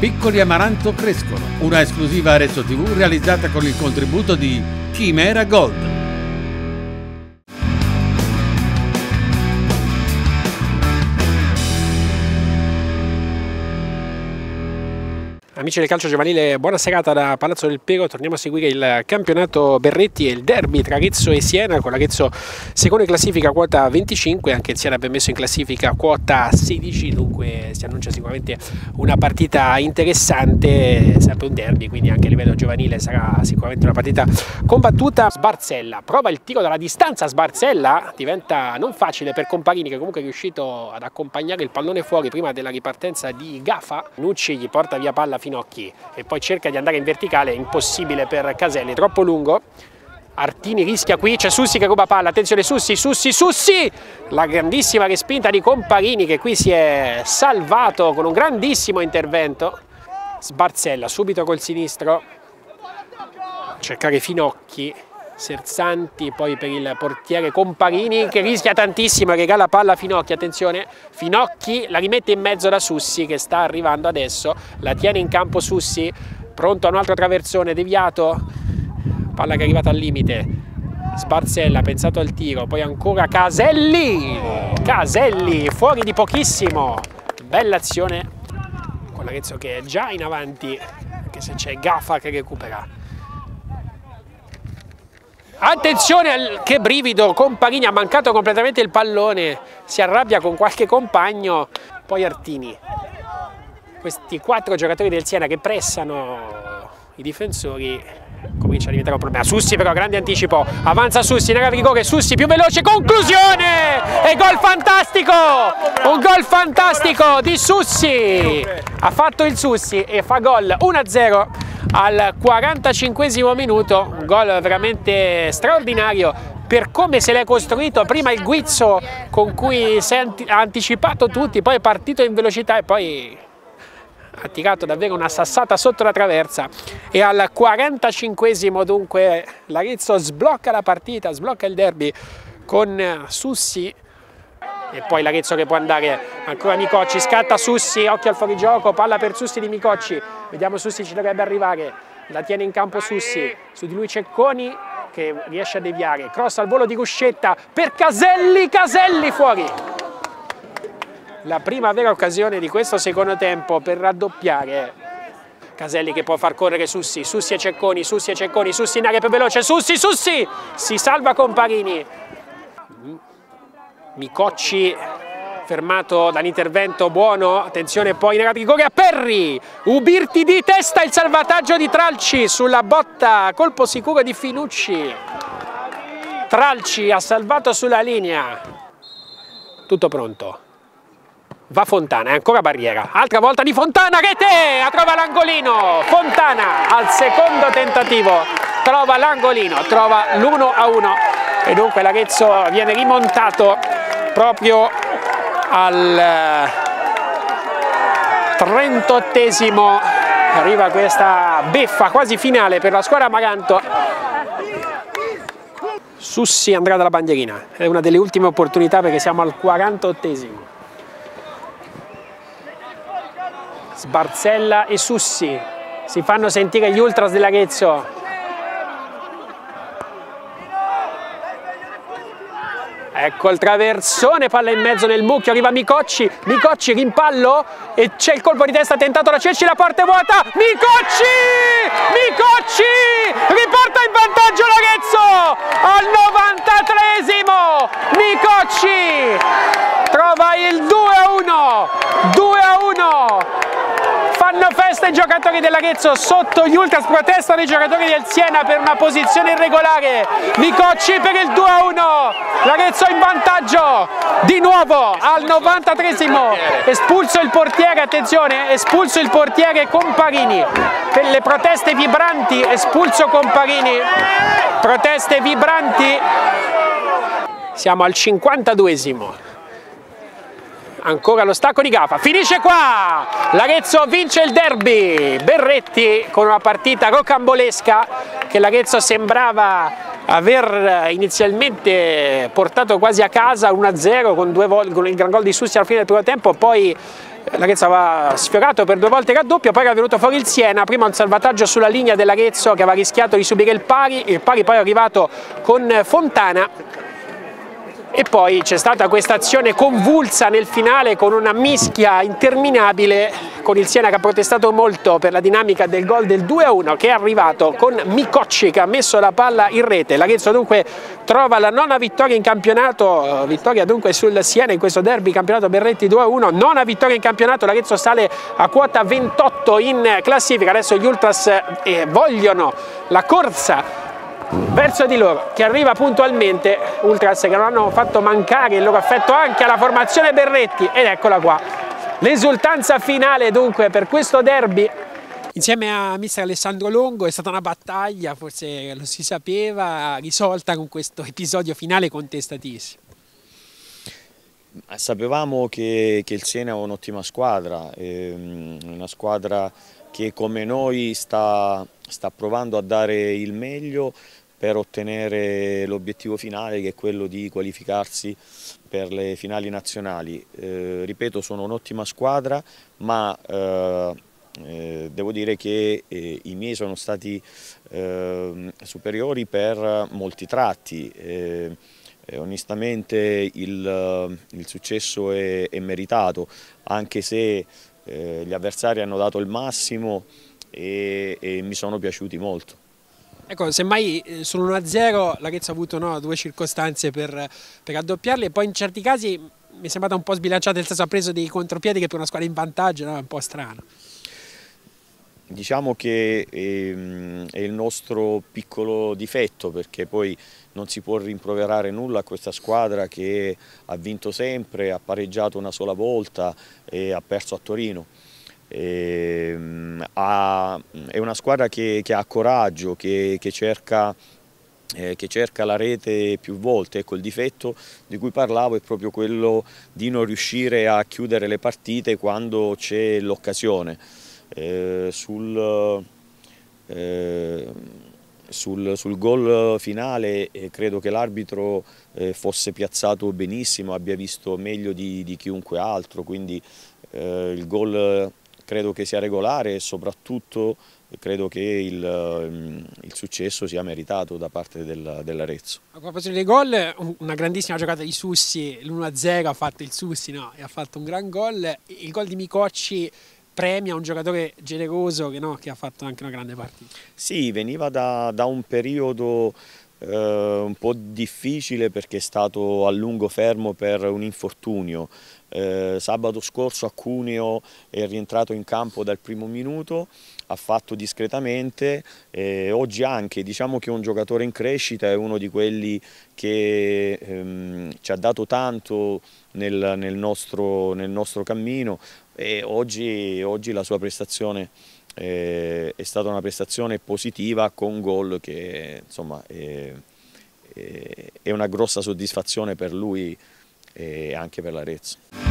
Piccoli Amaranto crescono, una esclusiva Arezzo TV realizzata con il contributo di Chimera Gold. Amici del calcio giovanile, buona serata da Palazzo del Pero, torniamo a seguire il campionato Berretti e il derby tra Arezzo e Siena, con l'Arezzo secondo in classifica quota 25, anche il Siena abbiamo messo in classifica quota 16, dunque si annuncia sicuramente una partita interessante, sempre un derby, quindi anche a livello giovanile sarà sicuramente una partita combattuta. Sbarzella, prova il tiro dalla distanza, Sbarzella diventa non facile per Comparini che comunque è riuscito ad accompagnare il pallone fuori prima della ripartenza di Gafa, Nucci gli porta via palla fino Finocchi e poi cerca di andare in verticale, impossibile per Caselli, troppo lungo. Artini rischia qui, c'è Sussi che ruba palla, attenzione Sussi, Sussi, Sussi! La grandissima respinta di Comparini che qui si è salvato con un grandissimo intervento. Sbarzella subito col sinistro, cercare Finocchi, Serzanti, poi per il portiere Comparini che rischia tantissimo, regala palla a Finocchi, attenzione, Finocchi la rimette in mezzo da Sussi che sta arrivando adesso, la tiene in campo Sussi, pronto a un altro traversone, deviato, palla che è arrivata al limite, Sbarzella, pensato al tiro, poi ancora Caselli, Caselli, fuori di pochissimo, bella azione con l'Arezzo che è già in avanti, anche se c'è Gaffa che recupera. Attenzione al, che brivido, Comparini ha mancato completamente il pallone, si arrabbia con qualche compagno, poi Artini. Questi quattro giocatori del Siena che pressano i difensori comincia a diventare un problema. Sussi però grande anticipo, avanza Sussi, nella rigore, Sussi più veloce, conclusione! E gol fantastico! Un gol fantastico di Sussi! Ha fatto il Sussi e fa gol 1-0 al 45 minuto, un gol veramente straordinario per come se l'è costruito, prima il guizzo con cui si è anticipato tutti, poi è partito in velocità e poi ha tirato davvero una sassata sotto la traversa. E al 45 dunque l'Arezzo sblocca la partita, sblocca il derby con Sussi e poi l'Arezzo che può andare. Ancora Micocci, scatta Sussi, occhio al fuorigioco, palla per Sussi di Micocci, Vediamo Sussi ci dovrebbe arrivare, la tiene in campo Sussi, su di lui Cecconi che riesce a deviare, cross al volo di Ruscetta per Caselli, Caselli fuori! La prima vera occasione di questo secondo tempo per raddoppiare. Caselli che può far correre Sussi, Sussi e Cecconi, Sussi e Cecconi, Sussi in aria più veloce, Sussi, Sussi! Si salva Comparini. Micocci fermato dall'intervento buono, attenzione poi nella rigore a Perri, Ubirti di testa il salvataggio di Tralci sulla botta, colpo sicuro di Finucci, Tralci ha salvato sulla linea, tutto pronto. Va Fontana, è ancora barriera, altra volta di Fontana, rete, trova l'angolino, Fontana al secondo tentativo, trova l'angolino, trova l'1 a 1 e dunque l'Arezzo viene rimontato proprio al 38esimo arriva questa beffa quasi finale per la squadra Maganto. Sussi andrà dalla bandierina. È una delle ultime opportunità perché siamo al 48esimo Sbarzella e Sussi si fanno sentire gli ultras dell'Arezzo Ecco il traversone, palla in mezzo nel mucchio, arriva Micocci, Micocci rimpallo e c'è il colpo di testa tentato da Cecci, la porta è vuota, Micocci! Micocci! Riporta in vantaggio Lorenzo al 93esimo! Micocci! Trova il 2 a 1! 2 a 1! Fanno festa i giocatori dell'Arezzo sotto gli ultras, protestano i giocatori del Siena per una posizione irregolare. Micocci per il 2-1, l'Arezzo in vantaggio di nuovo al 93esimo. Espulso il portiere, attenzione, espulso il portiere Comparini. Per le proteste vibranti, espulso Comparini. Proteste vibranti. Siamo al 52esimo ancora lo stacco di Gafa, finisce qua, l'Arezzo vince il derby, Berretti con una partita rocambolesca che l'Arezzo sembrava aver inizialmente portato quasi a casa 1-0 con, con, il gran gol di Sussi alla fine del primo tempo, poi l'Arezzo aveva sfiorato per due volte il raddoppio, poi era venuto fuori il Siena, prima un salvataggio sulla linea dell'Arezzo che aveva rischiato di subire il pari, il pari poi è arrivato con Fontana e poi c'è stata questa azione convulsa nel finale con una mischia interminabile con il Siena che ha protestato molto per la dinamica del gol del 2-1 che è arrivato con Micocci che ha messo la palla in rete. L'Arezzo dunque trova la nona vittoria in campionato, vittoria dunque sul Siena in questo derby campionato Berretti 2-1, nona vittoria in campionato, l'Arezzo sale a quota 28 in classifica, adesso gli Ultras eh, vogliono la corsa verso di loro che arriva puntualmente Ultras che non hanno fatto mancare il loro affetto anche alla formazione Berretti. Ed eccola qua. L'esultanza finale dunque per questo derby. Insieme a mister Alessandro Longo è stata una battaglia forse lo si sapeva risolta con questo episodio finale contestatissimo. Sapevamo che, che il Siena è un'ottima squadra, ehm, una squadra che come noi sta, sta provando a dare il meglio per ottenere l'obiettivo finale che è quello di qualificarsi per le finali nazionali. Eh, ripeto, sono un'ottima squadra, ma eh, eh, devo dire che eh, i miei sono stati eh, superiori per molti tratti. Eh, onestamente il, il successo è, è, meritato, anche se gli avversari hanno dato il massimo e, e mi sono piaciuti molto. Ecco, semmai eh, sull'1-0 l'Arezzo ha avuto no, due circostanze per, per raddoppiarli e poi in certi casi mi è sembrata un po' sbilanciata, nel senso ha preso dei contropiedi che per una squadra in vantaggio no, è un po' strano. Diciamo che ehm, è il nostro piccolo difetto perché poi non si può rimproverare nulla a questa squadra che ha vinto sempre, ha pareggiato una sola volta e ha perso a Torino. E, ehm, ha, è una squadra che, che ha coraggio, che, che, cerca, eh, che, cerca, la rete più volte. Ecco, il difetto di cui parlavo è proprio quello di non riuscire a chiudere le partite quando c'è l'occasione. Eh, sul, eh, sul, sul, gol finale eh, credo che l'arbitro eh, fosse piazzato benissimo, abbia visto meglio di, di chiunque altro, quindi eh, il gol credo che sia regolare e soprattutto credo che il, ehm, il successo sia meritato da parte del, dell'Arezzo. A proposito dei gol, una grandissima giocata di Sussi, l'1-0 ha fatto il Sussi no? e ha fatto un gran gol, il gol di Micocci premia un giocatore generoso che, no? che, ha fatto anche una grande partita. Sì, veniva da, da un periodo eh, un po' difficile perché è stato a lungo fermo per un infortunio. Eh, sabato scorso a Cuneo è rientrato in campo dal primo minuto, ha fatto discretamente, eh, oggi anche diciamo che è un giocatore in crescita, è uno di quelli che ehm, ci ha dato tanto nel, nel, nostro, nel nostro, cammino e oggi, oggi la sua prestazione eh, è stata una prestazione positiva con gol che insomma è, è una grossa soddisfazione per lui e anche per l'Arezzo.